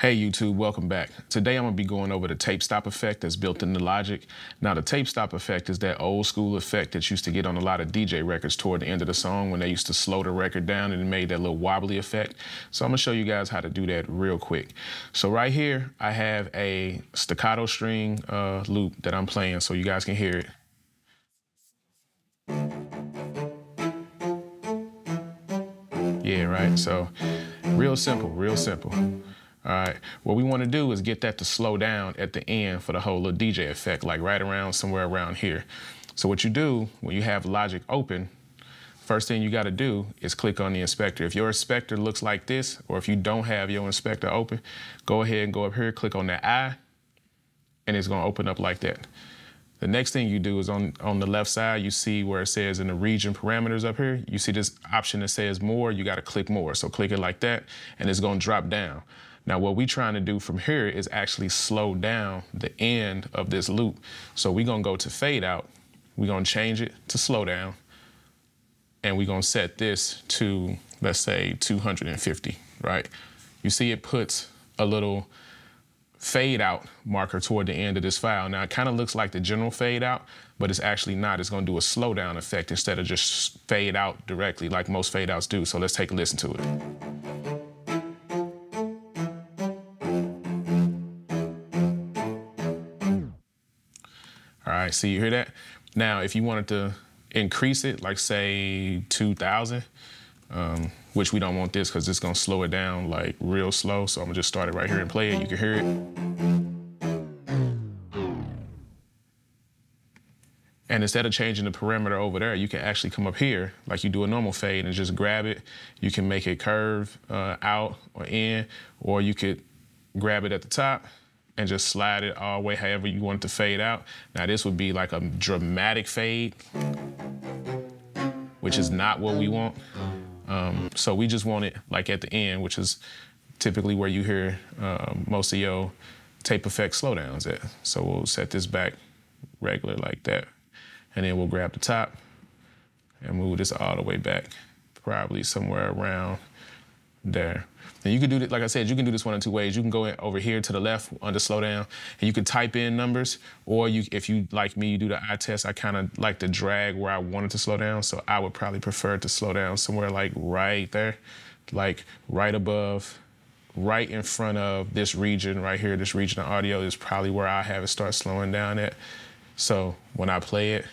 Hey YouTube, welcome back. Today I'm gonna be going over the tape stop effect that's built into Logic. Now the tape stop effect is that old school effect that used to get on a lot of DJ records toward the end of the song when they used to slow the record down and it made that little wobbly effect. So I'm gonna show you guys how to do that real quick. So right here, I have a staccato string uh, loop that I'm playing so you guys can hear it. Yeah, right, so real simple, real simple. All right, what we want to do is get that to slow down at the end for the whole little DJ effect, like right around somewhere around here. So what you do when you have Logic open, first thing you got to do is click on the inspector. If your inspector looks like this, or if you don't have your inspector open, go ahead and go up here, click on that eye, and it's going to open up like that. The next thing you do is on, on the left side, you see where it says in the region parameters up here, you see this option that says more, you gotta click more. So click it like that, and it's gonna drop down. Now what we're trying to do from here is actually slow down the end of this loop. So we're gonna go to fade out, we're gonna change it to slow down, and we're gonna set this to, let's say 250, right? You see it puts a little fade out marker toward the end of this file. Now it kind of looks like the general fade out, but it's actually not. It's gonna do a slowdown effect instead of just fade out directly like most fade outs do. So let's take a listen to it. Right, so you hear that? Now, if you wanted to increase it, like say 2,000, um, which we don't want this because it's gonna slow it down like real slow. So I'm gonna just start it right here and play it. You can hear it. And instead of changing the parameter over there, you can actually come up here like you do a normal fade and just grab it. You can make it curve uh, out or in, or you could grab it at the top and just slide it all the way however you want it to fade out. Now this would be like a dramatic fade, which is not what we want. Um, so we just want it like at the end, which is typically where you hear uh, most of your tape effect slowdowns at. So we'll set this back regular like that. And then we'll grab the top and move this all the way back, probably somewhere around there. And you can do it, like I said, you can do this one of two ways. You can go over here to the left under slowdown, and you can type in numbers, or you, if you, like me, you do the eye test, I kind of like to drag where I wanted to slow down, so I would probably prefer to slow down somewhere like right there, like right above, right in front of this region right here, this region of audio is probably where I have it start slowing down at. So when I play it,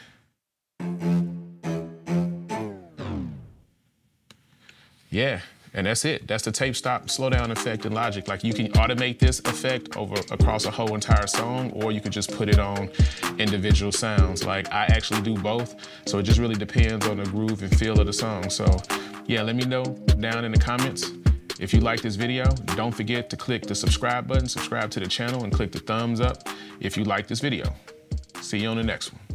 yeah, and that's it. That's the tape stop slow down effect in Logic. Like you can automate this effect over across a whole entire song, or you could just put it on individual sounds. Like I actually do both. So it just really depends on the groove and feel of the song. So yeah, let me know down in the comments. If you like this video, don't forget to click the subscribe button, subscribe to the channel, and click the thumbs up if you like this video. See you on the next one.